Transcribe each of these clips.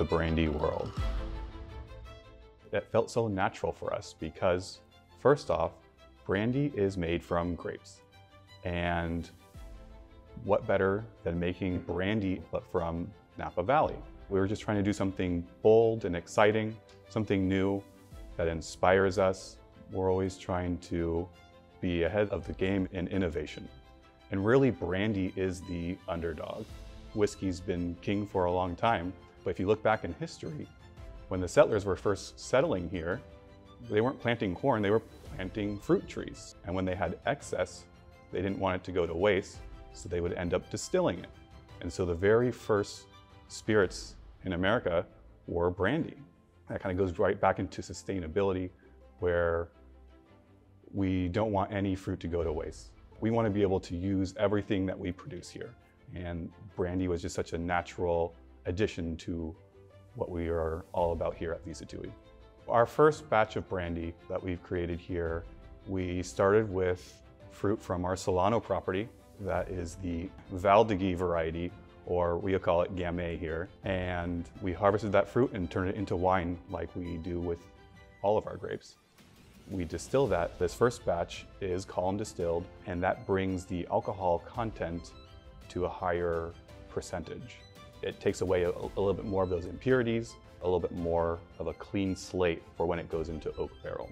the brandy world. That felt so natural for us because, first off, brandy is made from grapes. And what better than making brandy but from Napa Valley? We were just trying to do something bold and exciting, something new that inspires us. We're always trying to be ahead of the game in innovation. And really, brandy is the underdog. Whiskey's been king for a long time, but if you look back in history, when the settlers were first settling here, they weren't planting corn, they were planting fruit trees. And when they had excess, they didn't want it to go to waste, so they would end up distilling it. And so the very first spirits in America were brandy. That kind of goes right back into sustainability, where we don't want any fruit to go to waste. We want to be able to use everything that we produce here. And brandy was just such a natural addition to what we are all about here at V. Sattui. Our first batch of brandy that we've created here, we started with fruit from our Solano property. That is the Valdiguié variety, or we call it Gamay here. And we harvested that fruit and turned it into wine like we do with all of our grapes. We distill that. This first batch is column distilled, and that brings the alcohol content to a higher percentage. It takes away a, a, little bit more of those impurities, a little bit more of a clean slate for when it goes into oak barrel.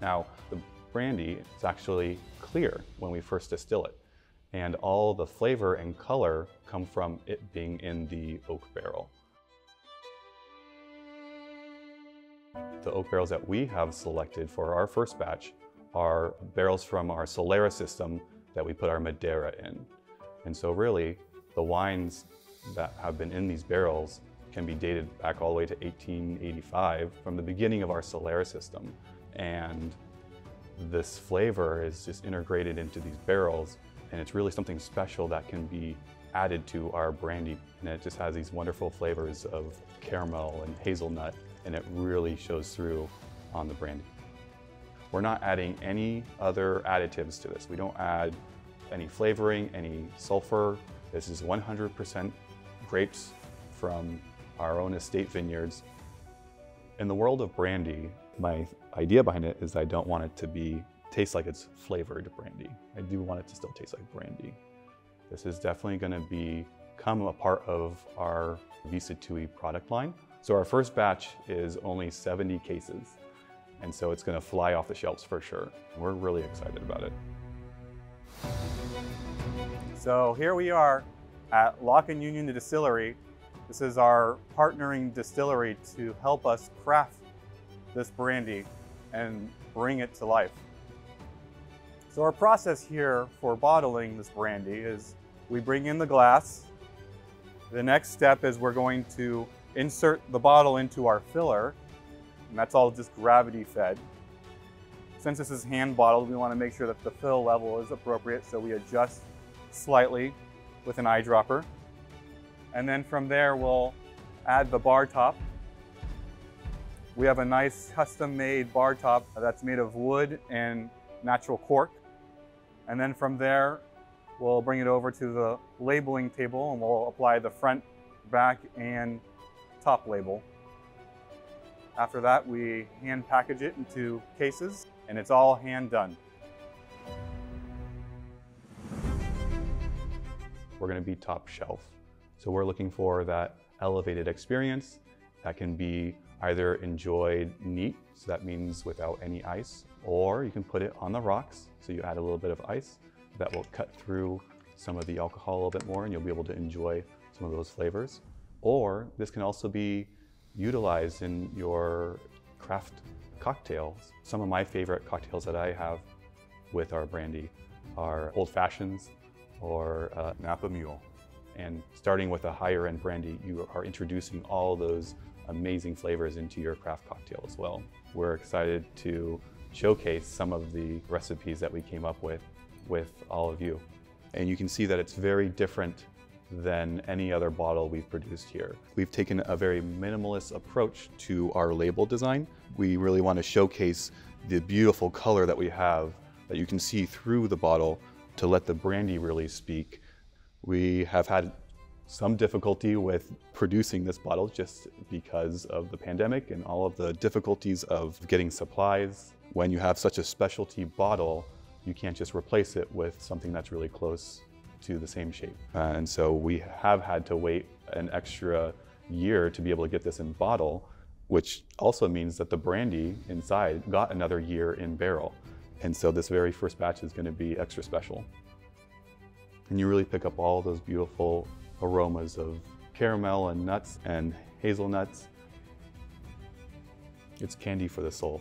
Now, the brandy is actually clear when we first distill it, and all the flavor and color come from it being in the oak barrel. The oak barrels that we have selected for our first batch are barrels from our Solera system that we put our Madeira in. And so really, the wines that have been in these barrels can be dated back all the way to 1885 from the beginning of our Solera system. And this flavor is just integrated into these barrels and it's really something special that can be added to our brandy. And it just has these wonderful flavors of caramel and hazelnut and it really shows through on the brandy. We're not adding any other additives to this. We don't add any flavoring, any sulfur. This is 100% grapes from our own estate vineyards. In the world of brandy, my idea behind it is I don't want it to be taste like it's flavored brandy. I do want it to still taste like brandy. This is definitely going to become a part of our V. Sattui product line. So our first batch is only 70 cases. And so it's going to fly off the shelves for sure. We're really excited about it. So here we are at Lock and Union Distillery. This is our partnering distillery to help us craft this brandy and bring it to life. So our process here for bottling this brandy is we bring in the glass. The next step is we're going to insert the bottle into our filler, and that's all just gravity fed. Since this is hand bottled, we want to make sure that the fill level is appropriate, so we adjust slightly with an eyedropper. And then from there, we'll add the bar top. We have a nice custom made bar top that's made of wood and natural cork. And then from there, we'll bring it over to the labeling table and we'll apply the front, back, and top label. After that, we hand package it into cases and it's all hand done. We're going to be top shelf. So we're looking for that elevated experience that can be either enjoyed neat, so that means without any ice, or you can put it on the rocks, so you add a little bit of ice that will cut through some of the alcohol a little bit more and you'll be able to enjoy some of those flavors. Or this can also be utilized in your craft cocktails. Some of my favorite cocktails that I have with our brandy are old fashions or uh, Napa Mule. And starting with a higher end brandy, you are introducing all those amazing flavors into your craft cocktail as well. We're excited to showcase some of the recipes that we came up with with all of you. And you can see that it's very different than any other bottle we've produced here. We've taken a very minimalist approach to our label design. We really want to showcase the beautiful color that we have that you can see through the bottle to let the brandy really speak. We have had some difficulty with producing this bottle just because of the pandemic and all of the difficulties of getting supplies. When you have such a specialty bottle, you can't just replace it with something that's really close to the same shape. And so we have had to wait an extra year to be able to get this in bottle, which also means that the brandy inside got another year in barrel. And so this very first batch is going to be extra special. And you really pick up all those beautiful aromas of caramel and nuts and hazelnuts. It's candy for the soul.